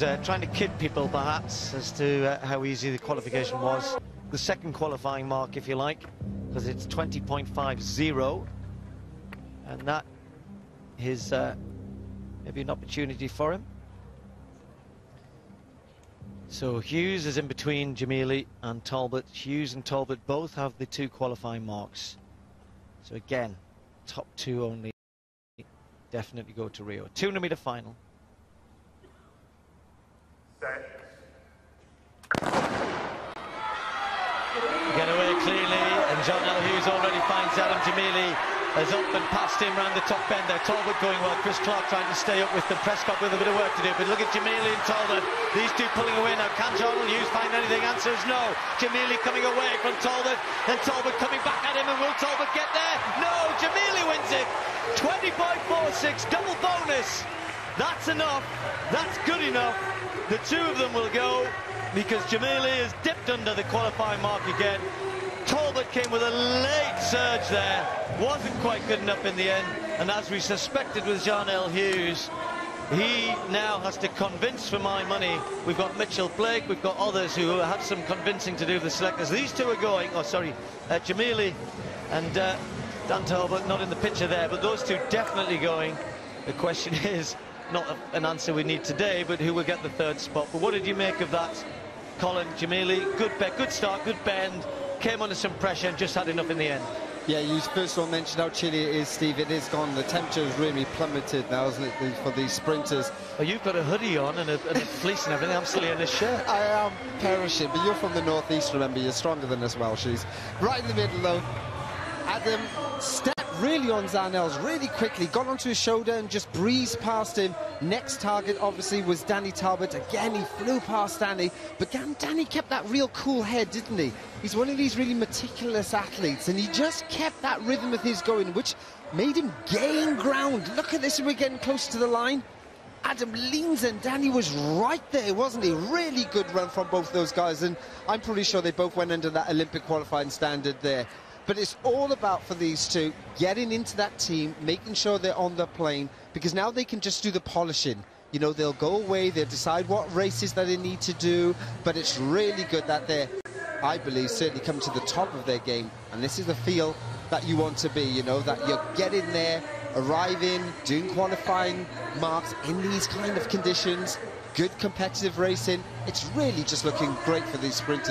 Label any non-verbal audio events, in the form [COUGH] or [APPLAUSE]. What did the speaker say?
Uh, trying to kid people, perhaps, as to uh, how easy the qualification was. The second qualifying mark, if you like, because it's 20.50, and that is uh, maybe an opportunity for him. So Hughes is in between Gemili and Talbot. Hughes and Talbot both have the two qualifying marks. So again, top two only definitely go to Rio. 200 meter final. Get away cleanly, and Zharnel Hughes already finds Adam Gemili has up and passed him round the top bend there. Talbot going well. Chris Clark trying to stay up with the Prescott with a bit of work to do. But look at Gemili and Talbot. These two pulling away now. Can Zharnel Hughes find anything? Answer is no. Gemili coming away from Talbot. Then Talbot coming back at him. And will Talbot get there? No. Gemili wins it. 25.46. Double bonus. That's enough. That's good enough. The two of them will go because Gemili has dipped under the qualifying mark again. Talbot came with a late surge there, wasn't quite good enough in the end, and as we suspected with Zharnel Hughes, he now has to convince for my money. We've got Mitchell Blake, we've got others who have some convincing to do with the selectors. These two are going, oh sorry, uh, Gemili and uh, Dan Talbot not in the picture there, but those two definitely going. The question [LAUGHS] is, not an answer we need today, but who will get the third spot. But what did you make of that? Colin Gemili, good bet, good start, good bend, came under some pressure and just had enough in the end. Yeah, you first of all mentioned how chilly it is, Steve. It is gone. The temperature has really plummeted now, isn't it, for these sprinters? Oh, you've got a hoodie on and a, and a fleece and everything. I'm still in a shirt. I am perishing, but you're from the northeast, remember. You're stronger than us Welshies. Right in the middle, though. Adam stepped really on Zharnel's really quickly, got onto his shoulder and just breezed past him. Next target, obviously, was Danny Talbot. Again, he flew past Danny, but Danny kept that real cool head, didn't he? He's one of these really meticulous athletes, and he just kept that rhythm of his going, which made him gain ground. Look at this, we're getting close to the line. Adam leans and Danny was right there, wasn't he? Really good run from both those guys, and I'm pretty sure they both went under that Olympic qualifying standard there. But it's all about for these two getting into that team, making sure they're on the plane, because now they can just do the polishing. You know, they'll go away, they'll decide what races that they need to do, but it's really good that they're, I believe, certainly come to the top of their game. And this is the feel that you want to be, you know, that you're getting there, arriving, doing qualifying marks in these kind of conditions, good competitive racing. It's really just looking great for these sprinters.